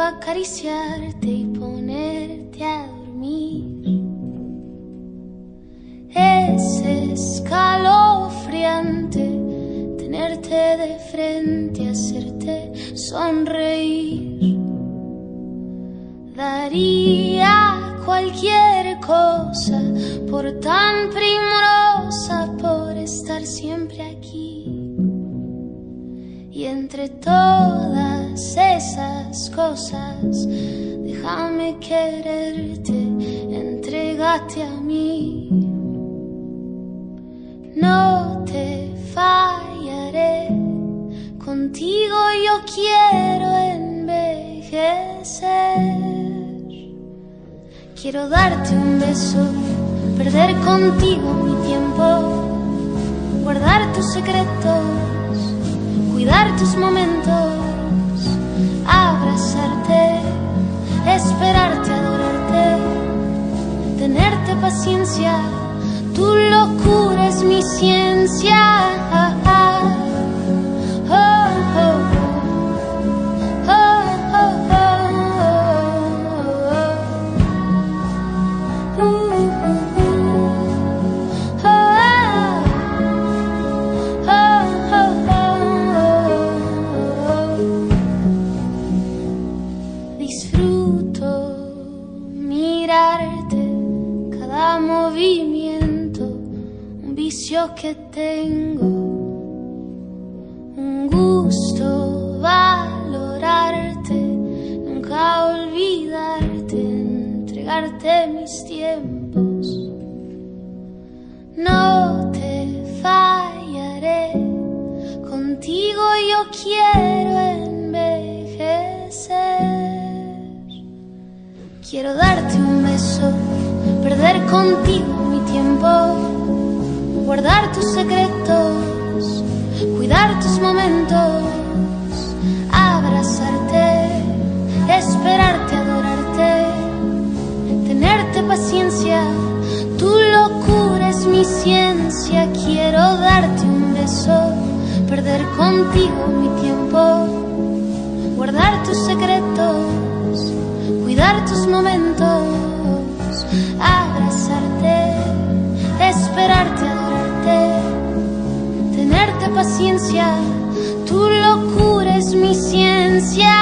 acariciarte y ponerte a Es escalofriante tenerte de frente, hacerte sonreír. Daría cualquier cosa por tan primorosa, por estar siempre aquí. Y entre todas esas cosas, déjame quererte, entregate a mí. Quiero envejecer. Quiero darte un beso, perder contigo mi tiempo, guardar tus secretos cuidar tus momentos, abrazarte, esperarte, adorarte, tenerte paciencia, tu locura es mi ciencia. Cada movimiento, un vicio que tengo, un gusto valorarte, nunca olvidarte, entregarte mis tiempos. No te fallaré, contigo yo quiero contigo mi tiempo, guardar tus secretos, cuidar tus momentos, abrazarte, esperarte, adorarte, tenerte paciencia. Tu locura es mi ciencia, quiero darte un beso, perder contigo mi tiempo, guardar tus secretos, cuidar tus momentos, abrazarte, esperarte, adorarte, tenerte paciencia. Tu locura es mi ciencia.